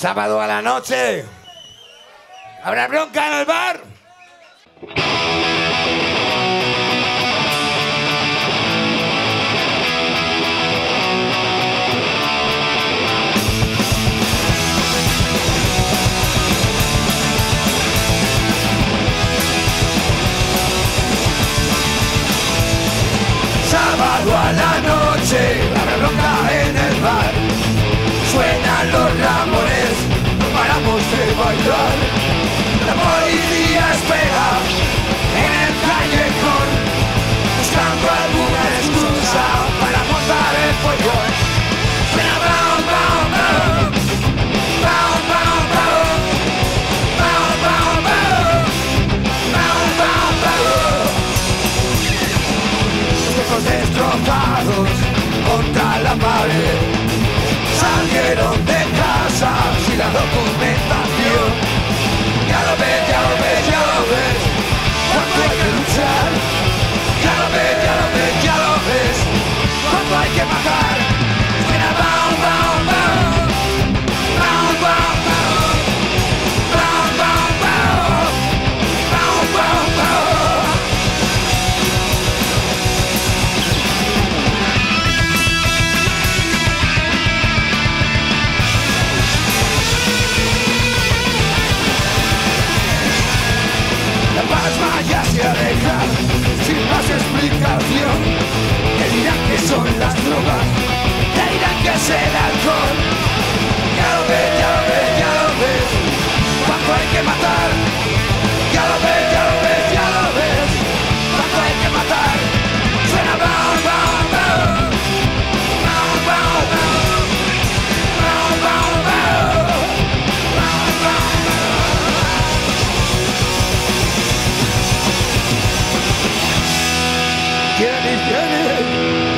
Sábado a la noche. ¿Habrá bronca en el bar? Contra la pared. Salieron el alcohol. Ya lo ves, ya lo ves, ya lo ves. Cuánto hay que matar. Ya lo ves, ya lo ves, ya lo ves. Cuánto hay que matar. Suena bam, bam, bam. Bam, bam, bam. Bam, bam, bam. Bam, bam, bam. ¿Quién es?